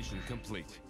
Transformation complete.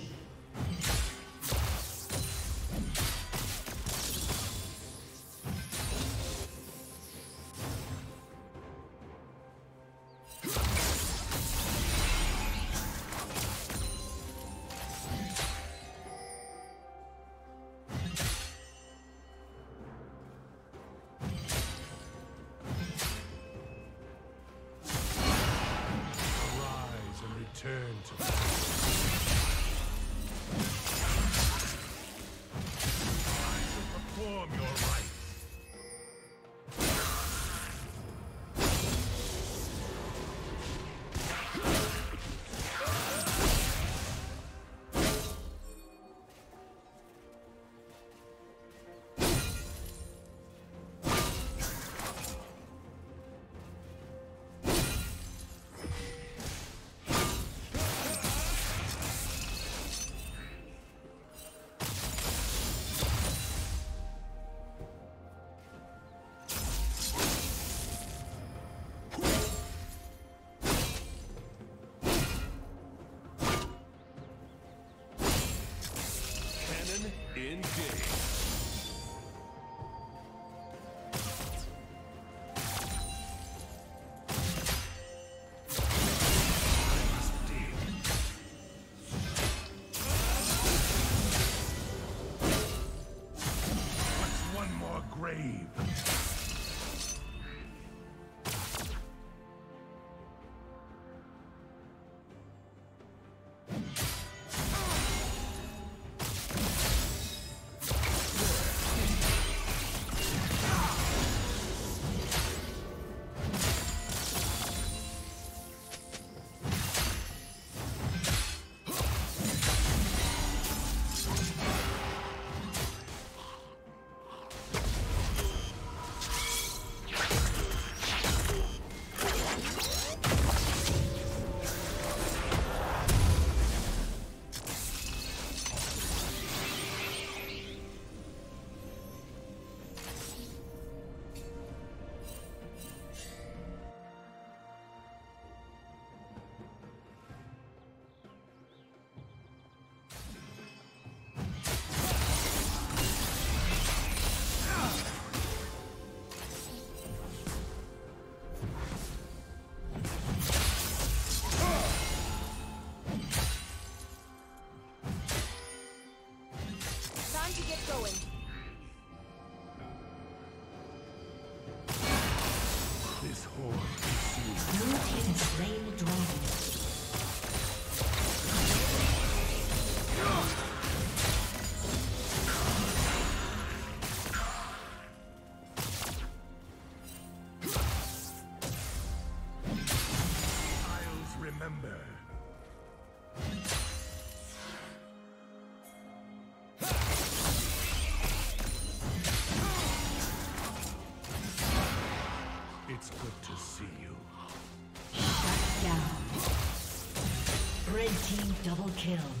Double kill.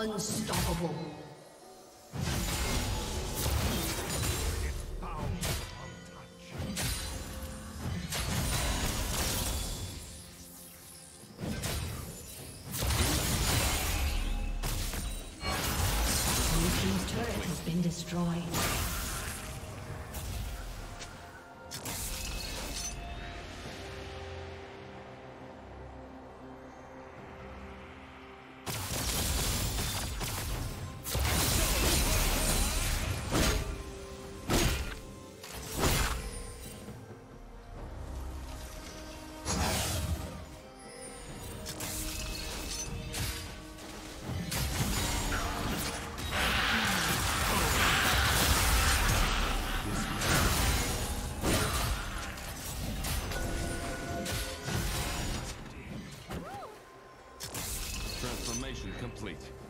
Unstoppable. complete.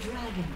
Dragon.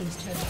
Team's turret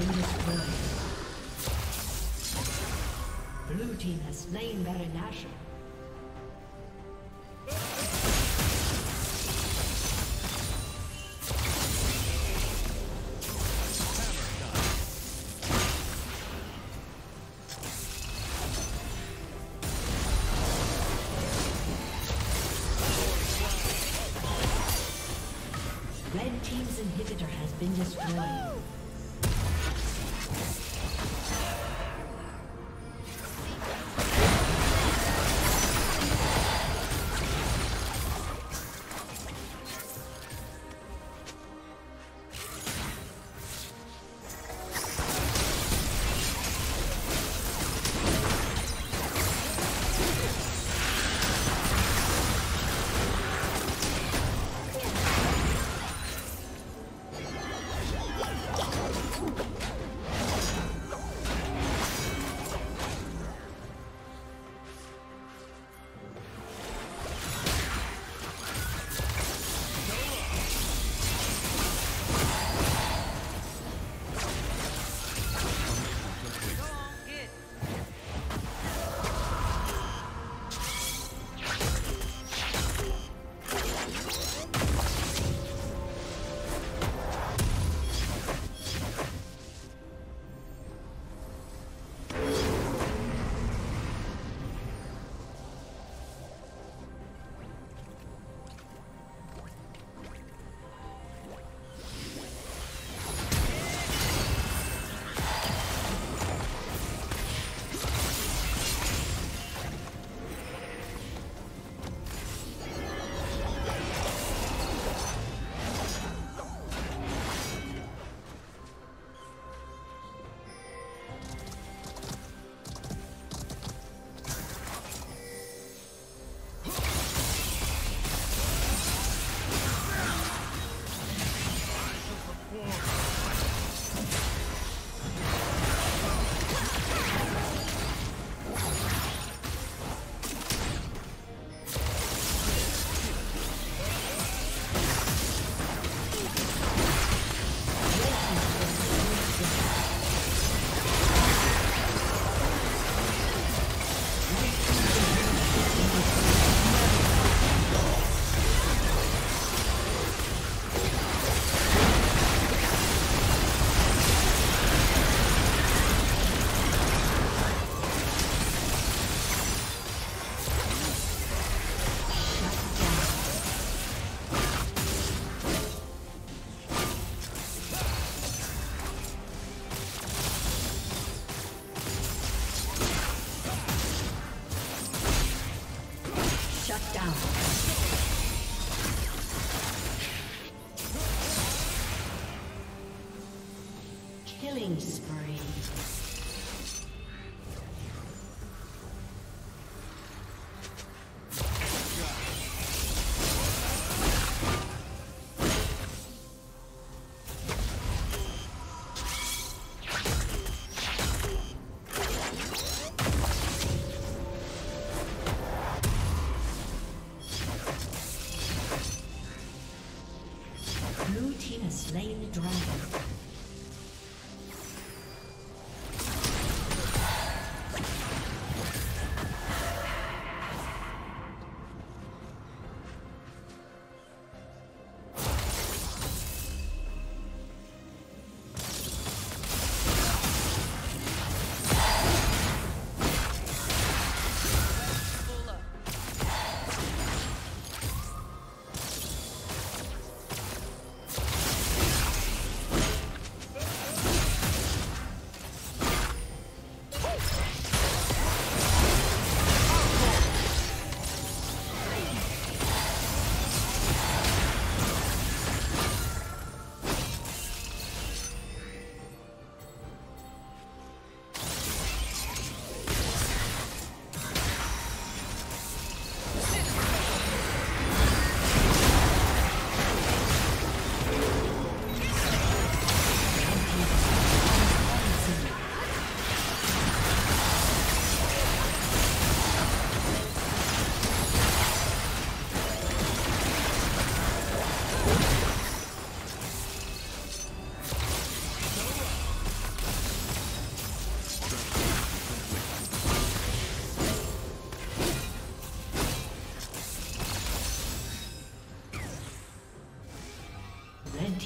Been destroyed. Blue team has slain Baron Nashor.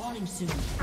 Inhibitor soon.